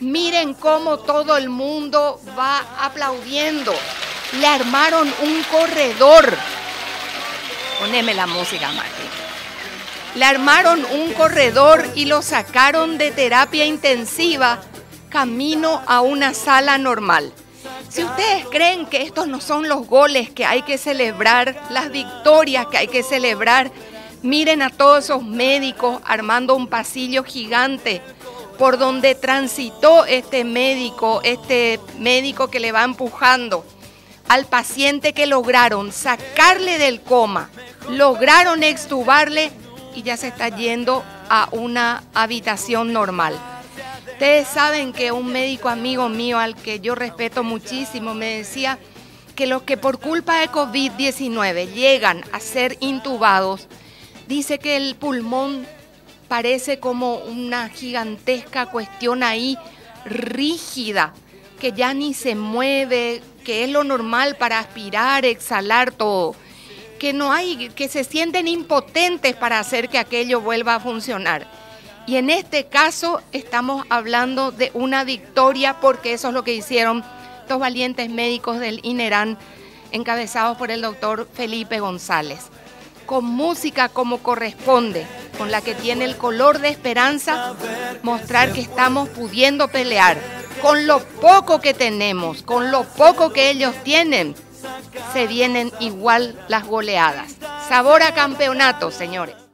Miren cómo todo el mundo va aplaudiendo. Le armaron un corredor. Poneme la música, Martín. Le armaron un corredor y lo sacaron de terapia intensiva camino a una sala normal. Si ustedes creen que estos no son los goles que hay que celebrar, las victorias que hay que celebrar, miren a todos esos médicos armando un pasillo gigante por donde transitó este médico, este médico que le va empujando al paciente que lograron sacarle del coma, lograron extubarle y ya se está yendo a una habitación normal. Ustedes saben que un médico amigo mío al que yo respeto muchísimo me decía que los que por culpa de COVID-19 llegan a ser intubados, dice que el pulmón parece como una gigantesca cuestión ahí rígida, que ya ni se mueve, que es lo normal para aspirar, exhalar todo que no hay, que se sienten impotentes para hacer que aquello vuelva a funcionar. Y en este caso estamos hablando de una victoria porque eso es lo que hicieron estos valientes médicos del INERAN encabezados por el doctor Felipe González. Con música como corresponde, con la que tiene el color de esperanza, mostrar que estamos pudiendo pelear con lo poco que tenemos, con lo poco que ellos tienen se vienen igual las goleadas. Sabor a campeonato, señores.